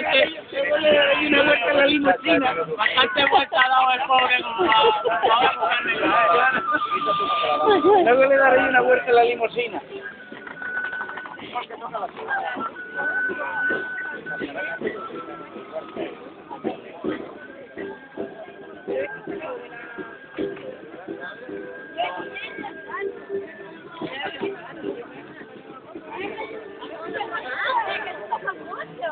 bastante, hay una vuelta en la limusina, bastante vuelta ha dado el pobre a, Luego le daré una vuelta en la limusina.